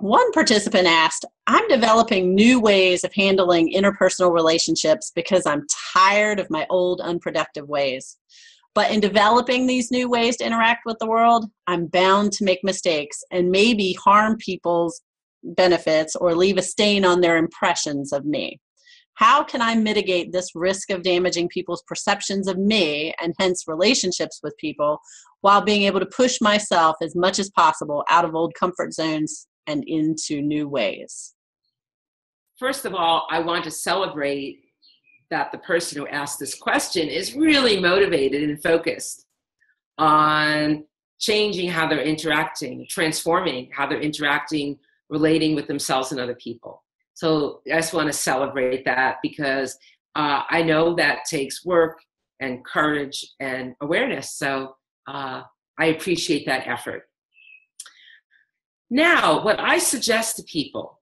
One participant asked, I'm developing new ways of handling interpersonal relationships because I'm tired of my old unproductive ways. But in developing these new ways to interact with the world, I'm bound to make mistakes and maybe harm people's benefits or leave a stain on their impressions of me. How can I mitigate this risk of damaging people's perceptions of me and hence relationships with people while being able to push myself as much as possible out of old comfort zones and into new ways? First of all, I want to celebrate that the person who asked this question is really motivated and focused on changing how they're interacting, transforming how they're interacting, relating with themselves and other people. So I just want to celebrate that because uh, I know that takes work and courage and awareness. So uh, I appreciate that effort. Now, what I suggest to people,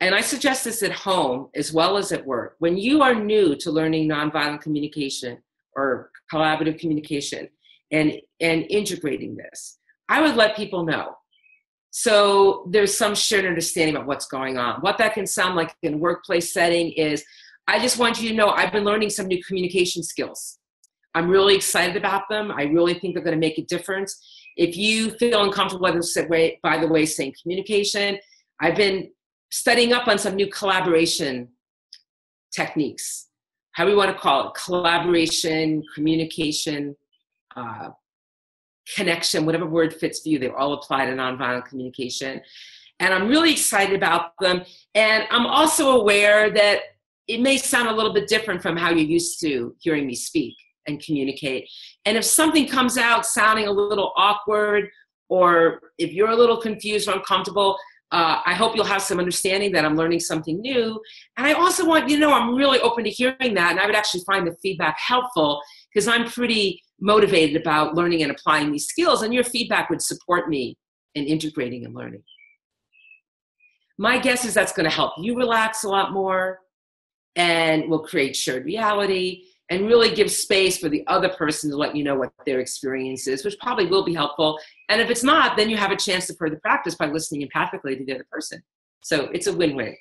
and I suggest this at home as well as at work, when you are new to learning nonviolent communication or collaborative communication and, and integrating this, I would let people know. So there's some shared understanding about what's going on. What that can sound like in a workplace setting is I just want you to know I've been learning some new communication skills. I'm really excited about them. I really think they're going to make a difference. If you feel uncomfortable by the way, saying communication, I've been studying up on some new collaboration techniques. How we want to call it? Collaboration, communication, uh, connection, whatever word fits for you. They all apply to nonviolent communication. And I'm really excited about them. And I'm also aware that it may sound a little bit different from how you're used to hearing me speak and communicate. And if something comes out sounding a little awkward, or if you're a little confused or uncomfortable, uh, I hope you'll have some understanding that I'm learning something new. And I also want you to know I'm really open to hearing that. And I would actually find the feedback helpful because I'm pretty motivated about learning and applying these skills. And your feedback would support me in integrating and learning. My guess is that's going to help you relax a lot more and will create shared reality and really give space for the other person to let you know what their experience is, which probably will be helpful. And if it's not, then you have a chance to further practice by listening empathically to the other person. So it's a win win.